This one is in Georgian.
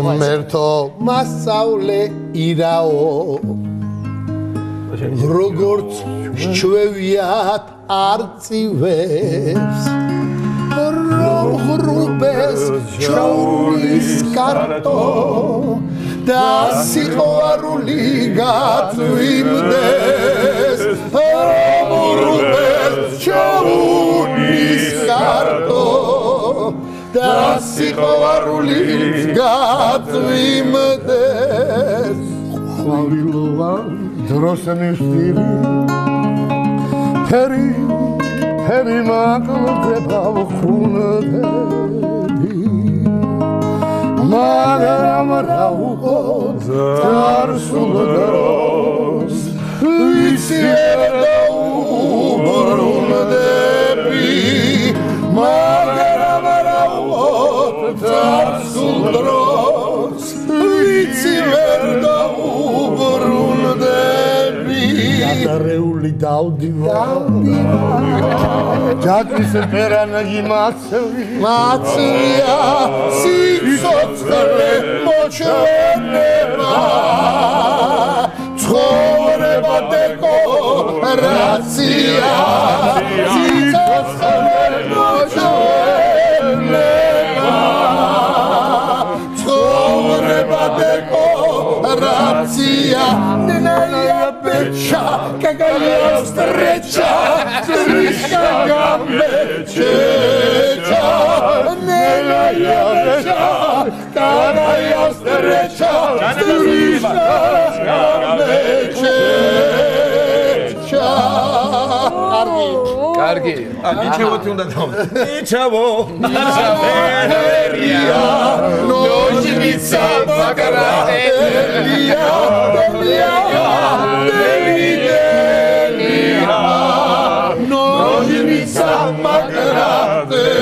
მერთო მასავლე ირაო როგორც ჩვევიათ არწივებს როღრუბეს ჩაურის კარტო. და სიყვარული გაწვიმდეს და სიყვარული გაწვიმდეს. ყვავილოვან დროს მიხდირი ფერი ფერი მაკლდება ხუნდები მაგრამ რა უყოთ წარსულ დროს ვიცი წარსულ დროს ვიცი და უბრუნდები გადარეული დავდივარ ჯაკის ფერანაგი მაცვი მაცვია სიცოცხლე მოჩვენება. ცხოვრება დეკორაცია рация, длинная печа, какая встреча, слишком вечеча, длинная печа, какая встреча, слишком вечеча. Карги. А, ничего ты надал. Ничего. Наша Берия, но живица покарает. Magdalena.